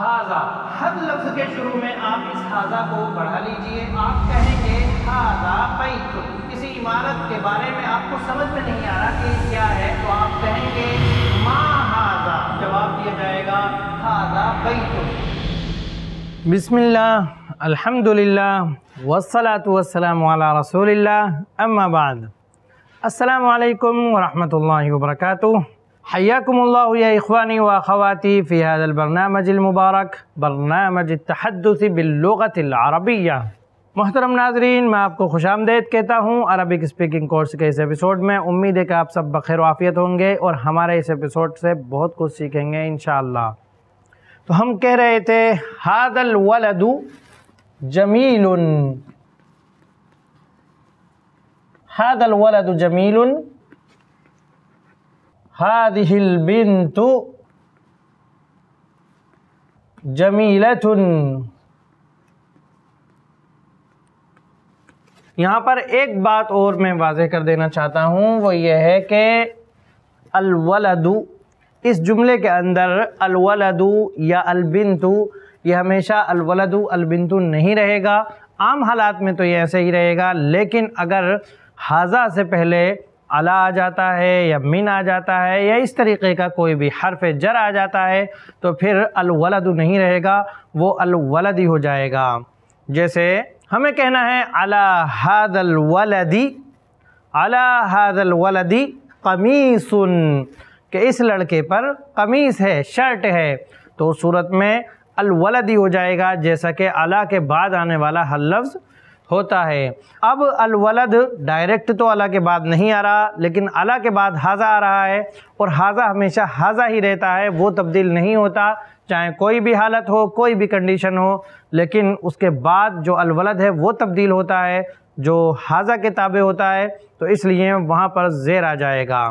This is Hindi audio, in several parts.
हाजा हर लफ्ज के शुरू में आप इस हाजा को बढ़ा लीजिए। आप कहेंगे हाजा बैत। किसी इमारत के बारे में आपको समझ में नहीं आ रहा कि क्या है तो आप कहेंगे, मा हाजा। जवाब दिया जाएगा हाजा बैत। बिस्मिल्लाह, अल्हम्दुलिल्लाह, वस्सलातु वस्सलामु अला रसूलिल्लाह। अम्मा बाद। अस्सलामु अलैकुम वरहमतुल्लाहि वबरकातुह। हयाकुमुल्लाह या व अखवाती फ़ी हादल बरनामज बरनामज तहद्दुस मोहतरम नाजरीन मैं आपको खुश आमदेद कहता हूँ अरबिक स्पीकिंग कोर्स के इस एपिसोड में उम्मीद है कि आप सब बखैर वाफ़ियत होंगे और हमारे इस एपिसोड से बहुत कुछ सीखेंगे इन तो हम कह रहे थे हादल वलदु जमीलुन हादल वलदु जमीलुन हादिहिल बिन्तु जमीलतुन यहाँ पर एक बात और मैं वाज़े कर देना चाहता हूँ, वो ये है कि अलवलदु, इस जुमले के अंदर अलवलदु या अलबिंतु ये हमेशा अलवलदु अलबिंतु नहीं रहेगा। आम हालात में तो ये ऐसे ही रहेगा, लेकिन अगर हाजा से पहले अला आ जाता है या मिन आ जाता है या इस तरीक़े का कोई भी हरफ जर आ जाता है तो फिर अलवलदु नहीं रहेगा, वो अलवलद ही हो जाएगा। जैसे हमें कहना है, अला हादल वलदी, अला हादल वलदी कमीसुन, कि इस लड़के पर कमीज़ है, शर्ट है तो सूरत में अलवलदी हो जाएगा, जैसा कि अला के बाद आने वाला हर लफ्ज़ होता है। अब अलवलद डायरेक्ट तो अला के बाद नहीं आ रहा, लेकिन अला के बाद हाजा आ रहा है और हाजा हमेशा हाजा ही रहता है, वो तब्दील नहीं होता, चाहे कोई भी हालत हो, कोई भी कंडीशन हो, लेकिन उसके बाद जो अलवलद है, वो तब्दील होता है, जो हाजा के ताबे होता है तो इसलिए वहाँ पर ज़ेर आ जाएगा।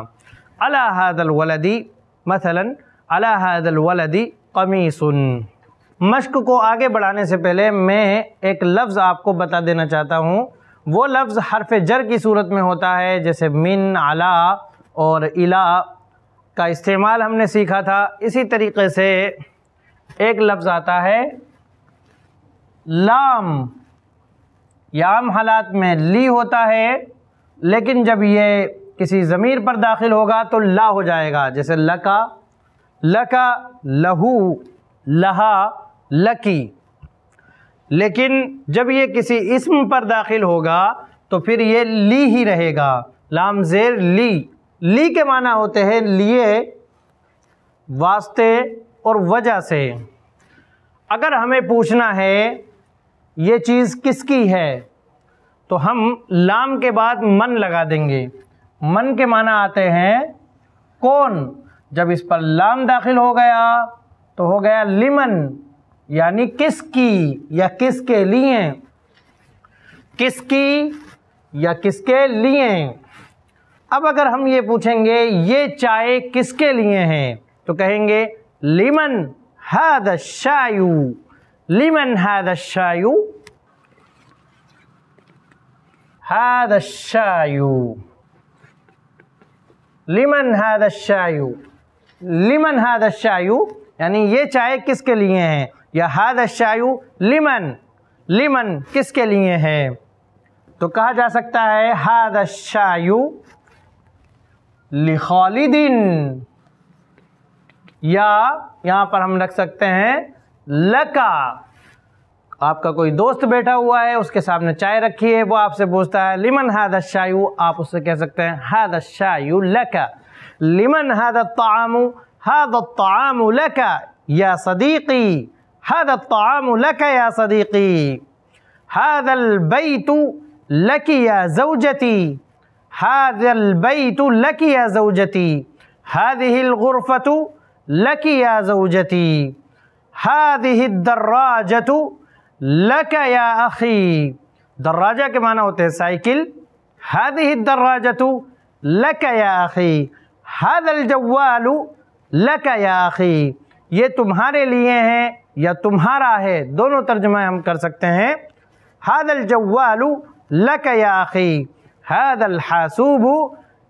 अला हादल वलदी, मसलन, अला हादल वलदी मश्क को आगे बढ़ाने से पहले मैं एक लफ्ज़ आपको बता देना चाहता हूँ। वो लफ्ज़ हरफ जर की सूरत में होता है, जैसे मिन, आला और इला का इस्तेमाल हमने सीखा था। इसी तरीके से एक लफ्ज़ आता है, लाम। याम हालात में ली होता है, लेकिन जब ये किसी ज़मीर पर दाखिल होगा तो ला हो जाएगा, जैसे लका। लका लहू, लहा। लकी। लेकिन जब ये किसी इसम पर दाखिल होगा तो फिर ये ली ही रहेगा। लाम ज़ेर ली। ली के माना होते हैं लिए, वास्ते और वजह से। अगर हमें पूछना है, ये चीज़ किसकी है तो हम लाम के बाद मन लगा देंगे। मन के माना आते हैं कौन? जब इस पर लाम दाखिल हो गया तो हो गया लिमन। यानी किसकी या किसके लिए? किसकी या किसके लिए? अब अगर हम ये पूछेंगे, ये चाय किसके लिए हैं? तो कहेंगे, लिमन, हाद शायु। लिमन, हाद शायु। हाद शायु। लिमन, हाद शायु। लिमन, हाद शायु। यानी ये चाय किसके लिए हैं? या हाद शायु लिमन लिमन किसके लिए है? तो कहा जा सकता है, हाद शायु लिखालिदिन। या यहाँ पर हम रख सकते हैं, लका। आपका कोई दोस्त बैठा हुआ है, उसके सामने चाय रखी है, वो आपसे पूछता है, लिमन हाद शायु? आप उससे कह सकते हैं, हाद शायु लका। लिमन हाद तामु? हाद तामु लका। या सदीकी। हद तआमक या सदीकी। हदलबैतु लकी या जवजती हदलबैतु लकी या जवजती हदहिलगुरफ़तु लकी या जवजती हदहिदर्राजतु लक या अखी। दर्राजा के माना होते हैं साइकिल। हदहिदर्राजतु लक या अखी। हदल जवालु लक या अखी। ये तुम्हारे लिए हैं या तुम्हारा है, दोनों तर्जमा हम कर सकते हैं। हादल जवालु लक या आखी हादल हासूबू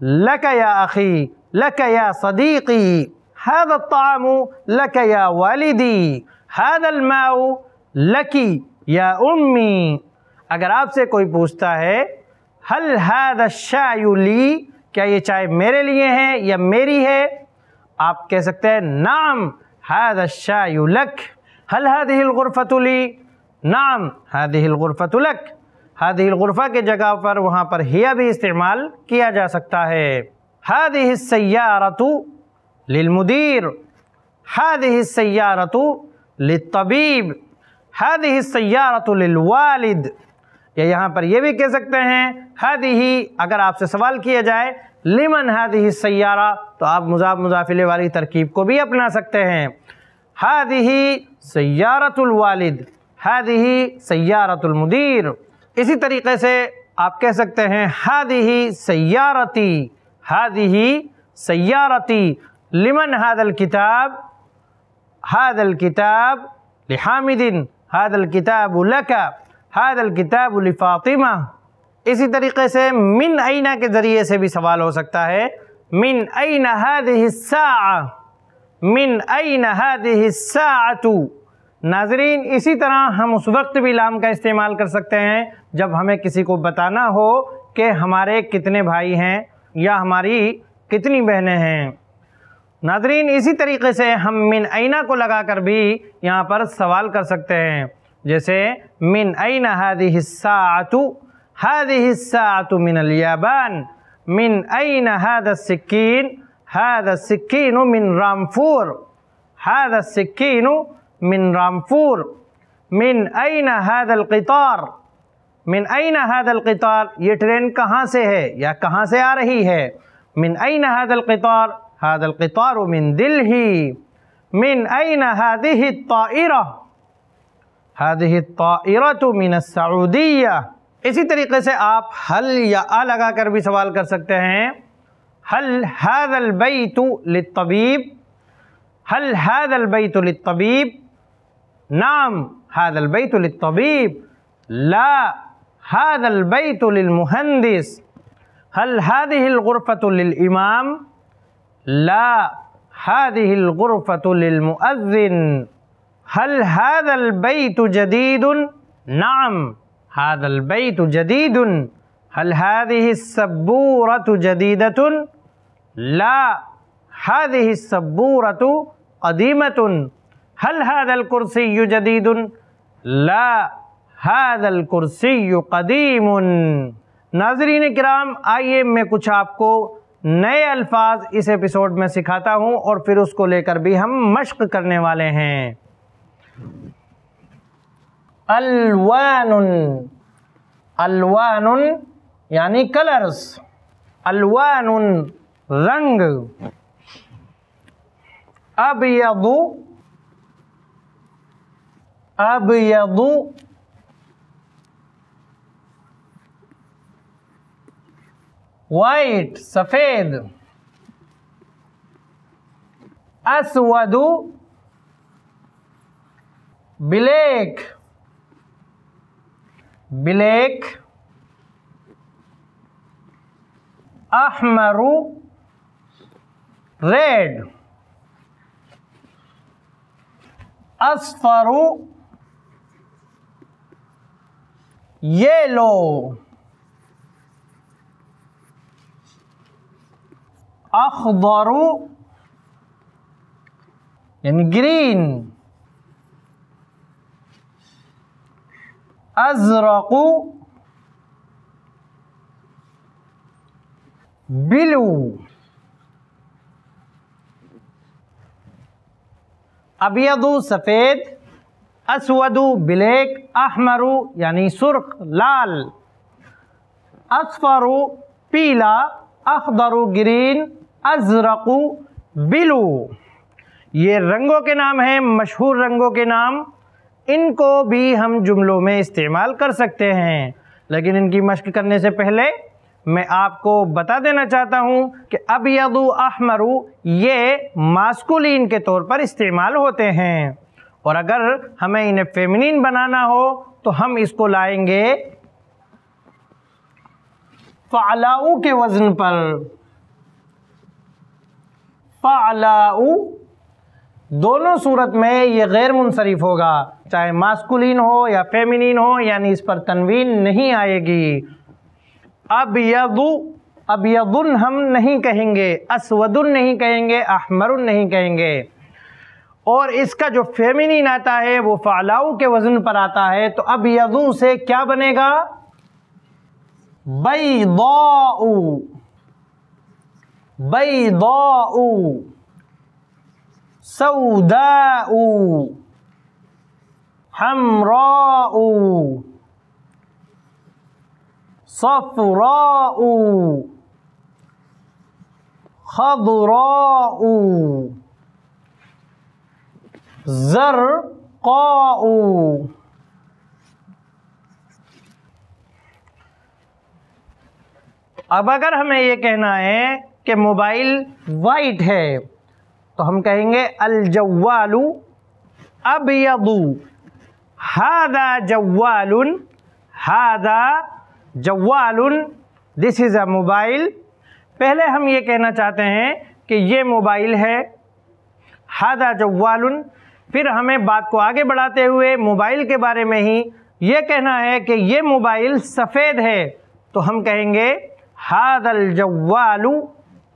लक या आखी लक या सदीकी, हद ताम लक या वालिदी, हदल माऊ लकी या उम्मी। अगर आपसे कोई पूछता है, हल हद शायुली क्या ये चाय मेरे लिए है या मेरी है? आप कह सकते हैं, नाम हद शायुलक हल हादिल गुरफतुली नाम हादिल गुरफतुलक हादिल गुरफा के जगह पर वहाँ पर हिया भी इस्तेमाल किया जा सकता है। हादिह सैारतु लिलमुदीर। हादिह सैारतु लितबीब हादिह सैारतु लिलवालिद। या यहाँ पर यह भी कह सकते हैं हादी ही अगर आपसे सवाल किया जाए, लिमन हादी ही सैारा तो आप मुजाफ मुजाफिले वाली तरकीब को भी अपना सकते हैं। हादी ही सैारतुल वालिद हादी ही सैारतुल मुदीर। इसी तरीके से आप कह सकते हैं, हादही सैारती हादी ही सैारती लिमन हादल किताब हादल किताब लिहामिदिन, हादल किताब लका, हादल किताब फ़ातिमा इसी तरीके से मिन आइना के ज़रिए से भी सवाल हो सकता है, मिन आइन हिस्सा मिन आइन हिस्सातु नाजरीन, इसी तरह हम उस वक्त भी लाम का इस्तेमाल कर सकते हैं, जब हमें किसी को बताना हो कि हमारे कितने भाई हैं या हमारी कितनी बहनें हैं। नाजरीन, इसी तरीके से हम मिन आइना को लगा कर भी यहाँ पर सवाल कर सकते हैं। जैसे, मिन ऐन हादि हिस्सातु हादि हिस्सातु मिन अलियाबान मिन ऐन हाद सिक्कीन हाद सिक्कीन मिन रामपुर हाद सिक्कीन मिन रामपुर मिन ऐन हाद अलक़ितार मिन ऐन हाद अलक़ितार ये ट्रेन कहाँ से है या कहाँ से आ रही है मिन ऐन हाद अलक़ितार हाद अलक़ितार मिन दिल ही मिन ऐन हादिहि ताइरा हादि ताइरत मिन सऊदिया इसी तरीके से आप हल या आ लगा कर भी सवाल कर सकते हैं हल हादल बैतु लितबीब हल हादल बैतु लितबीब नाम हादल बैतु लितबीब ला हादल बैतु लिलमुहंदिस हल हादिहिल गुरफतु लिलइमाम ला हादिहिल गुरफतु लिलमुअज्जिन हल हादल बैत जदीद नाम हादल बैत जदीद हल हादिहि सबूरत जदीदतुन ला हादिहि सबूरत कदीमतुन हल हादल कुर्सी जदीद ला हादल कुर्सी कदीमुन। नाजरीन कराम, आइए मैं कुछ आपको नए अल्फाज इस एपिसोड में सिखाता हूँ और फिर उसको लेकर भी हम मश्क करने वाले हैं। अलवान अलवान यानी कलर्स। अलवानुन। रंग। अब यदु अब यदु वाइट सफ़ेद। असवदु ब्लैक। ब्लैक। अहमरु रेड असफरु येलो अखबरु यानी ग्रीन अजरकु बिलू अबियदु सफ़ेद, असवदु ब्लैक, अहमरु यानी सुर्ख, लाल। असफरु पीला, अखदरु ग्रीन, अजरकु बिलू। ये रंगों के नाम हैं, मशहूर रंगों के नाम। इनको भी हम जुमलों में इस्तेमाल कर सकते हैं। लेकिन इनकी मश्क करने से पहले मैं आपको बता देना चाहता हूँ कि अब यदु अहमरु ये मास्कुलिन के तौर पर इस्तेमाल होते हैं। और अगर हमें इन्हें फेमिनिन बनाना हो तो हम इसको लाएँगे फ़ालाऊ के वज़न पर। फ़ालाऊ दोनों सूरत में ये गैर मुनसरिफ होगा, चाहे मास्कुलिन हो या फेमिनिन हो, यानी इस पर तनवीन नहीं आएगी। अब यदु, अब यदुन हम नहीं कहेंगे, असवदुन नहीं कहेंगे, अहमरुन नहीं कहेंगे। और इसका जो फेमिनिन आता है, वो फ़ालाऊ के वज़न पर आता है तो अब यदु से क्या बनेगा? बैदाऊ बैदाऊ सऊदाऊ हमराऊ सफराऊ खदराऊ जरकाऊ अब अगर हमें ये कहना है कि मोबाइल वाइट है तो हम कहेंगे अलजवालू अबयदू हादा जवालुन हादा जवालुन दिस इज़ अ मोबाइल पहले हम ये कहना चाहते हैं कि ये मोबाइल है। हादा जवालुन फिर हमें बात को आगे बढ़ाते हुए मोबाइल के बारे में ही ये कहना है कि ये मोबाइल सफ़ेद है। तो हम कहेंगे, हादल जवालू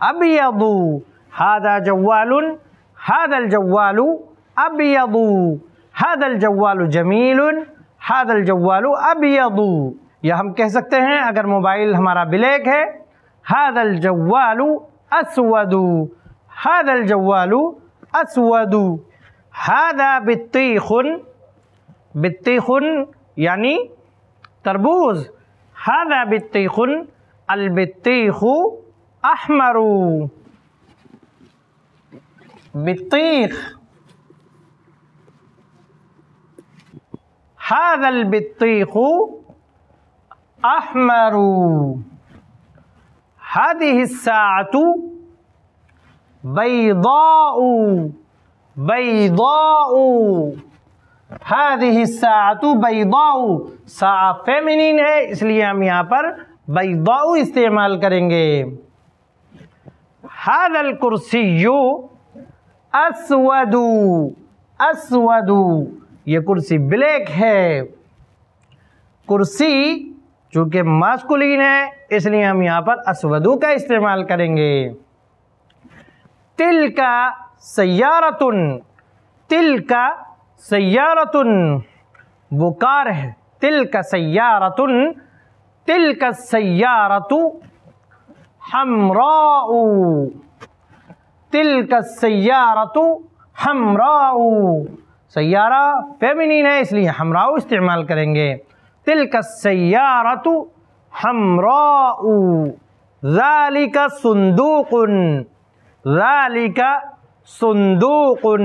अबयदू। हादा जवालुन हादल जवालू अबयदू। हादल जवालू जमीलुन, हादल जवालू अबयदू। या हम कह सकते हैं, अगर मोबाइल हमारा ब्लैक है, हादल जवालू असवदू, हादल जवालू असवदू। हादा बित्ती खुन बित्ती खुन यानी तरबूज। हादा बित्ती खुन अलबित्ती अहमरू। बित्तीख। हादल बित्ती खू अहमरू हद हिस्सातु बैदाऊ बैदाऊ हद हिस्सातु बैदाऊ सा फेमिनिन है इसलिए हम यहाँ पर बैदाऊ इस्तेमाल करेंगे हद अल कुर्सी असवदू असवदू ये कुर्सी ब्लैक है कुर्सी चूँकि मास्कुलिन है, इसलिए हम यहाँ पर असवदू का इस्तेमाल करेंगे। तिल का सयारतुन तिल का सयारतुन वो कार है। तिल का सयारतुन तिल का सयारतु हमराऊ। तिल का सयारतु हमराऊ। सयारा फेमिनिन है, इसलिए हमराऊ इस्तेमाल करेंगे। तिल का सयारतु हमराऊ, ज़ालिका सुंदूकुन ज़ालिका सुंदूकुन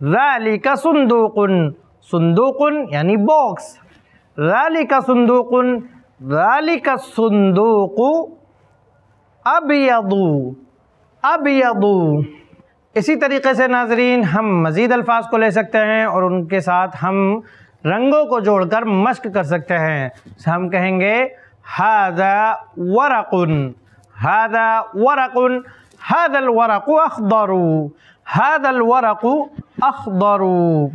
ज़ालिका सुंदूकुन सुंदूकुन यानी बॉक्स ज़ालिका सुंदूकुन, ज़ालिका सुंदूकु अबयदू अबयदू। इसी तरीके से नाजरीन, हम मज़ीद अल्फाज को ले सकते हैं और उनके साथ हम रंगों को जोड़कर मश्क कर सकते हैं। हम कहेंगे, हादा वरकुन हादा वरकुन, हादल वरकु अखदरु, हादल वरकु अखदरु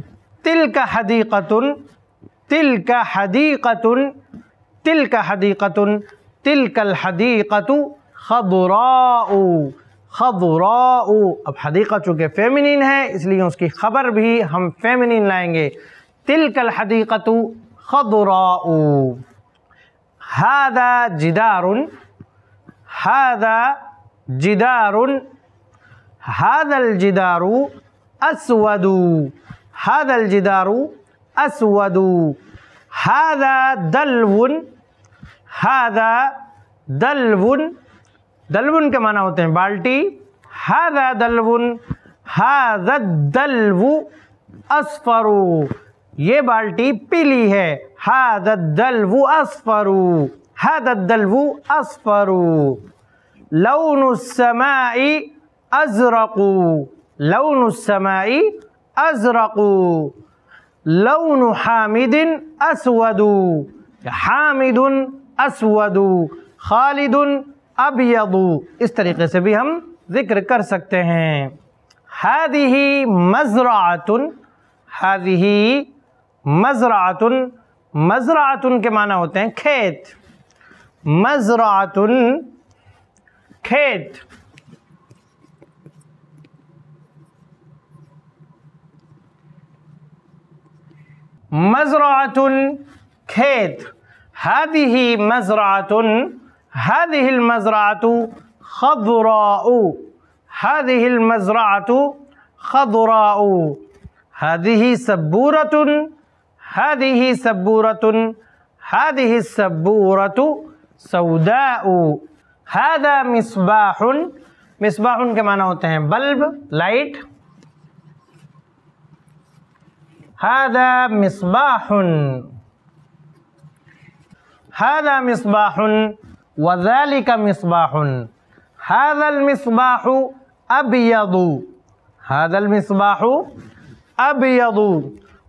तिल का हदीक़तुन तिल का हदीक़तुन तिल का हदीक़तुन तिल कल हदीक़तु खदराऊ खदराऊ अब हदीक़ा चूँकि फ़ेमिनिन है, इसलिए उसकी ख़बर भी हम फ़ेमिनिन लाएँगे। तिल कल हदीक़तु खदराऊ हादा जिदारुन हादा जिदारुन हादल जिदारु अस्वदु हादल जिदारु अस्वदु हादा दलवुन हादा दलवुन दलवुन के माना होते हैं बाल्टी हादा दलवुन हादा दलवु असफरू ये बाल्टी पीली है। हादा दलवु असफरू। हादा दलवु असफरू। लौन समाई अजरकू। लौन समाई अजरकू। लौन हामिदिन असवदू। हामिदुन असवदू। खालिदुन अबयदू। इस तरीके से भी हम ज़िक्र कर सकते हैं। हादिही मजरातुन। हादिही मजरातुन मजरातुन के माना होते हैं खेत मजरातुन खेत मजरातुन खेत हादिही मजरातुन हादिही मजरातु खदराउ हादिही मजरातु खदराउ हादिही सबूरतुन हादिही सबूरतुन हादिही सबूरतु सऊदाउ हादा मिसबाहुन मिसबाहुन के माना होते हैं बल्ब लाइट हादा मिसबाहुन हादा मिसबाहुन वजालिका मिसबाहुन हादल मिसबाहु अबयदु हादल मिसबाहु अबयदु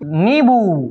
नींबू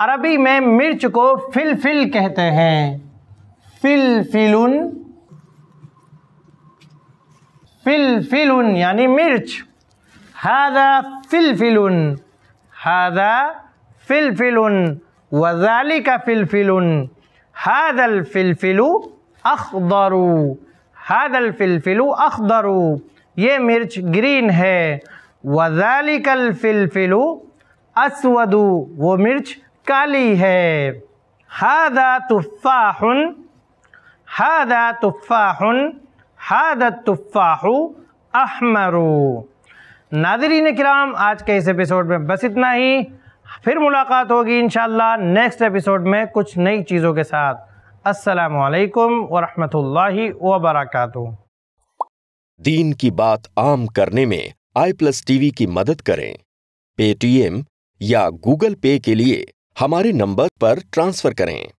अरबी में मिर्च को फिल फिल कहते हैं। फिल फिलुन फिल यानी मिर्च। हादा फिल फिलुन हादा फिल फिलुन वजालिका फिलफिलुन। हादल फिलफिलु अखदरु, हादल फिलफिलु अखदरु। ये मिर्च ग्रीन है। वजाली वजालिकल फिलफिलु असवदु, वो मिर्च काली है। हादा तुफ़ाहुन हादा तुफ़ाहुन, हादा तुफ़ाहु अहमरु। नादरीन किराम, आज के इस एपिसोड में बस इतना ही। फिर मुलाकात होगी इंशाल्लाह नेक्स्ट एपिसोड में कुछ नई चीज़ों के साथ। असलकम वरहमतुल्लाहि वबरकातुहू। दीन की बात आम करने में आई प्लस टीवी की मदद करें। पेटीएम या गूगल पे के लिए हमारे नंबर पर ट्रांसफ़र करें।